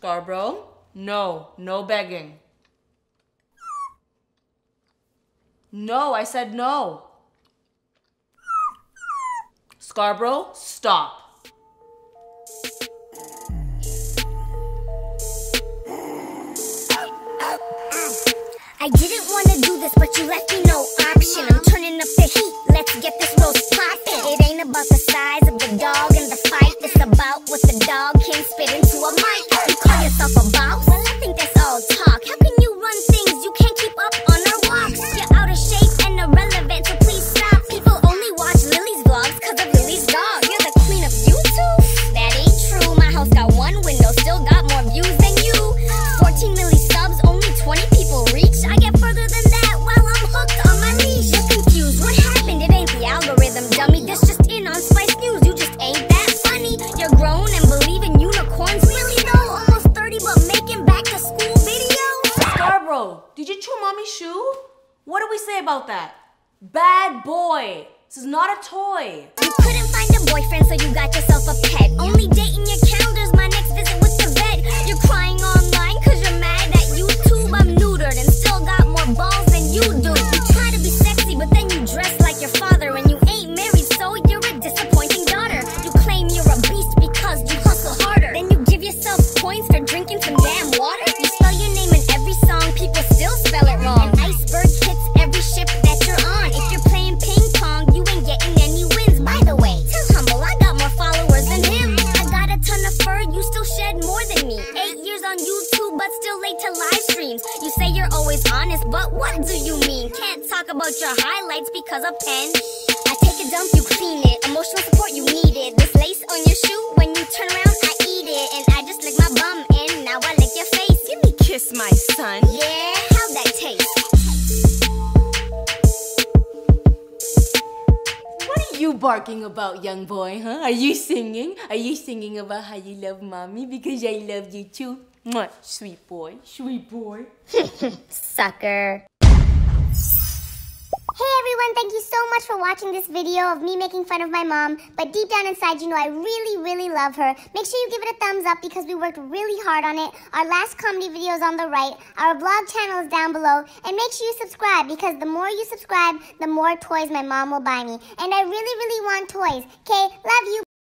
Scarbro, no, no begging. No, I said no. Scarbro, stop. I didn't wanna do this, but you left me no option. I'm turning up the heat, let's get this roast poppin'. It ain't about the size Scarbro, did you chew mommy's shoe? What do we say about that? Bad boy. This is not a toy. You couldn't find a boyfriend, so you got yourself always honest, but what do you mean? Can't talk about your highlights because of pen. I take a dump, you clean it. Emotional support, you need it. This lace on your shoe, when you turn around, I eat it. And I just lick my bum and now I lick your face. Give me kiss, my son. Yeah, how'd that taste? What are you barking about, young boy, huh? Are you singing? Are you singing about how you love mommy? Because I love you too. Mwah. Sweet boy. Sweet boy. Sucker. Hey everyone, thank you so much for watching this video of me making fun of my mom. But deep down inside, you know I really, really love her. Make sure you give it a thumbs up because we worked really hard on it. Our last comedy video is on the right. Our vlog channel is down below. And make sure you subscribe because the more you subscribe, the more toys my mom will buy me. And I really, really want toys. Okay, love you.